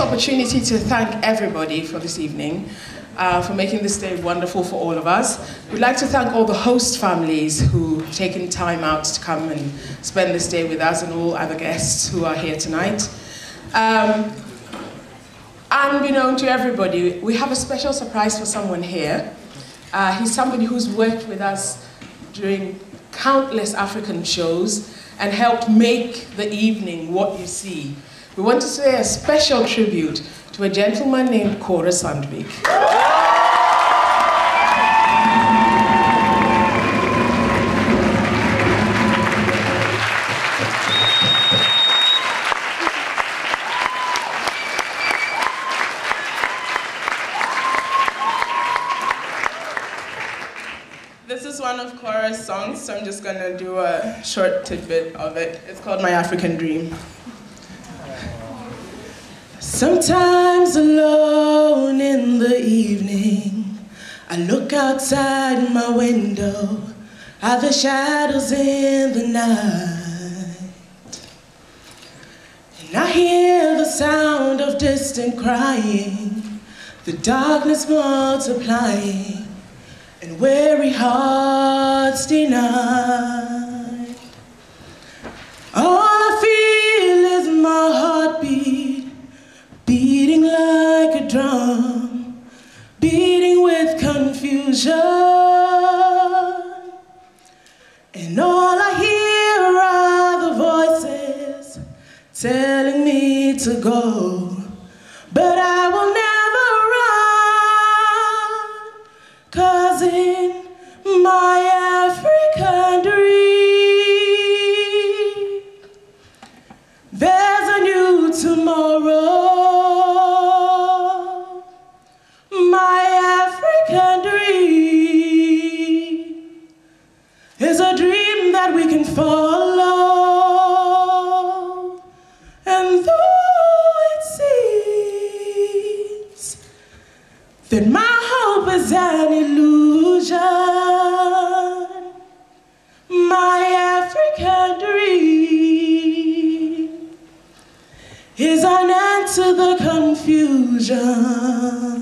opportunity to thank everybody for this evening, uh, for making this day wonderful for all of us. We'd like to thank all the host families who've taken time out to come and spend this day with us and all other guests who are here tonight. Um, unbeknown to everybody, we have a special surprise for someone here. Uh, he's somebody who's worked with us during countless African shows and helped make the evening what you see. We want to say a special tribute to a gentleman named Kåre Sandvik. This is one of Kåre's songs, so I'm just gonna do a short tidbit of it. It's called My African Dream. Sometimes alone in the evening, I look outside my window at the shadows in the night. And I hear the sound of distant crying, the darkness multiplying and weary hearts denied. Beating with confusion. And all I hear are the voices telling me to go, though it seems that my hope is an illusion. My African dream is an end to the confusion.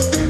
So them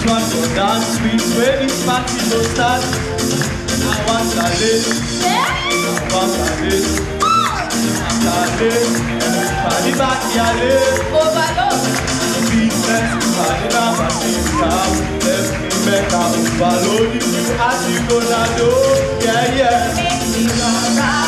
Which one go dance? Which way this party go start? I want a lady, I want a lady, a lady. Everybody back here, lady. Business, party now, party now. Let me make a overload you as you gonna. Yeah, yeah.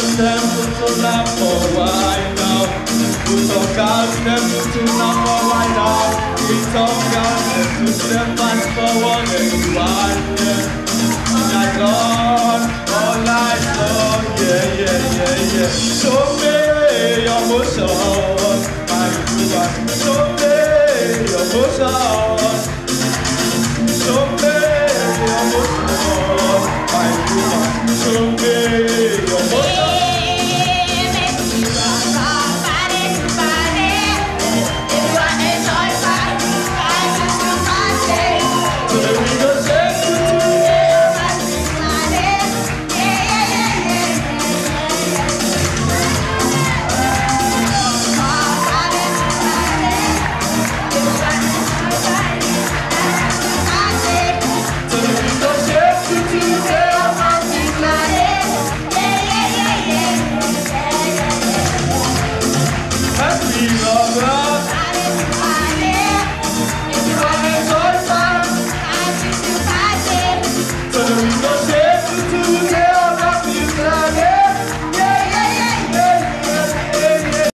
Them for wine now. Put on put on them for wine now. It's on gas, them put them fast forward and them. All night long, all night long, yeah, yeah, yeah, yeah. Show me your